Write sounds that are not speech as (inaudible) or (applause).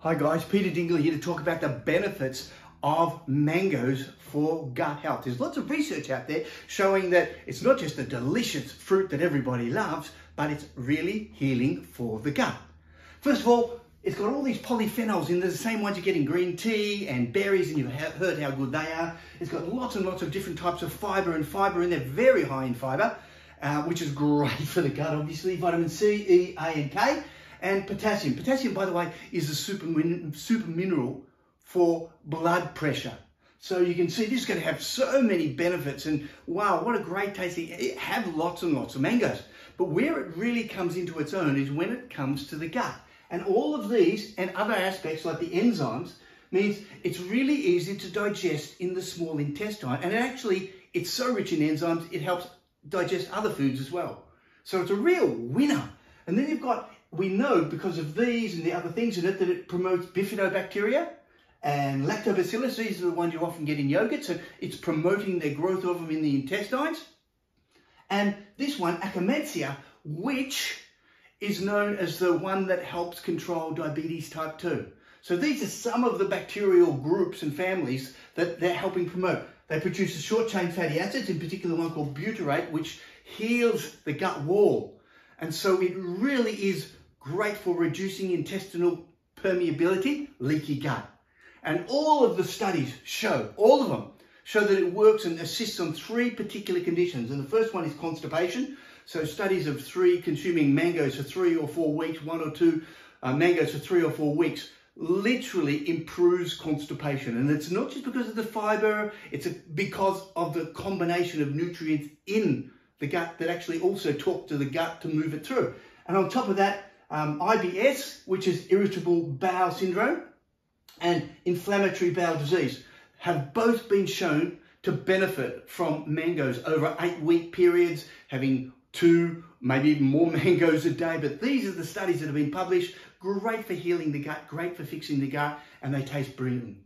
Hi guys, Peter Dingle here to talk about the benefits of mangoes for gut health. There's lots of research out there showing that it's not just a delicious fruit that everybody loves, but it's really healing for the gut. First of all, it's got all these polyphenols in there, the same ones you get in green tea and berries, and you've heard how good they are. It's got lots and lots of different types of fiber and fiber in there, very high in fiber, uh, which is great (laughs) for the gut, obviously. Vitamin C, E, A, and K and potassium. Potassium, by the way, is a super, super mineral for blood pressure. So you can see this is going to have so many benefits and wow, what a great tasting. It have lots and lots of mangoes. But where it really comes into its own is when it comes to the gut. And all of these and other aspects like the enzymes means it's really easy to digest in the small intestine. And actually, it's so rich in enzymes, it helps digest other foods as well. So it's a real winner. And then you've got we know because of these and the other things in it that it promotes bifidobacteria and lactobacillus. These are the ones you often get in yogurt. So it's promoting the growth of them in the intestines. And this one, Akkermansia, which is known as the one that helps control diabetes type 2. So these are some of the bacterial groups and families that they're helping promote. They produce a short-chain fatty acids, in particular one called butyrate, which heals the gut wall. And so it really is great for reducing intestinal permeability, leaky gut. And all of the studies show, all of them, show that it works and assists on three particular conditions. And the first one is constipation. So studies of three consuming mangoes for three or four weeks, one or two uh, mangoes for three or four weeks, literally improves constipation. And it's not just because of the fiber, it's because of the combination of nutrients in the gut that actually also talk to the gut to move it through. And on top of that, um, IBS, which is irritable bowel syndrome, and inflammatory bowel disease have both been shown to benefit from mangoes over eight week periods, having two, maybe even more (laughs) mangoes a day. But these are the studies that have been published. Great for healing the gut, great for fixing the gut, and they taste brilliant.